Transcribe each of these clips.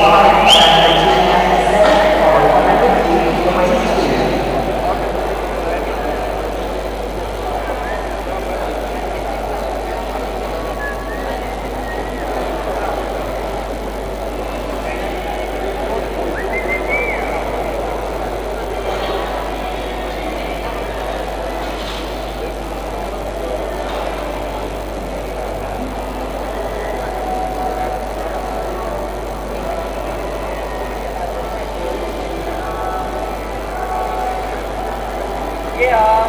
Pai. Iya.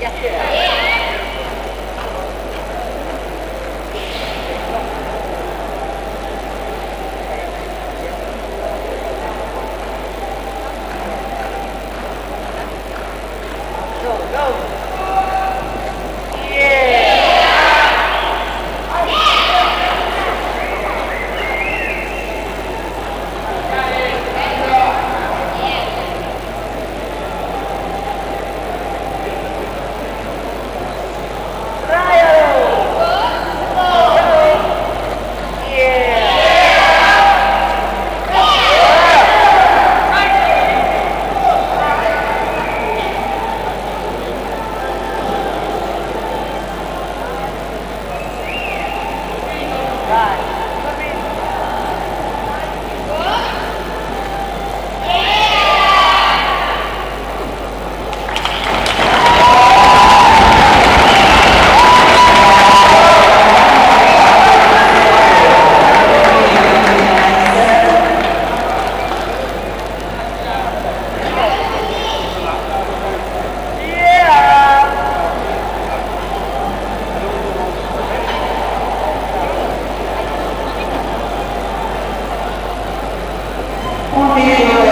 Yes, sir. Ontem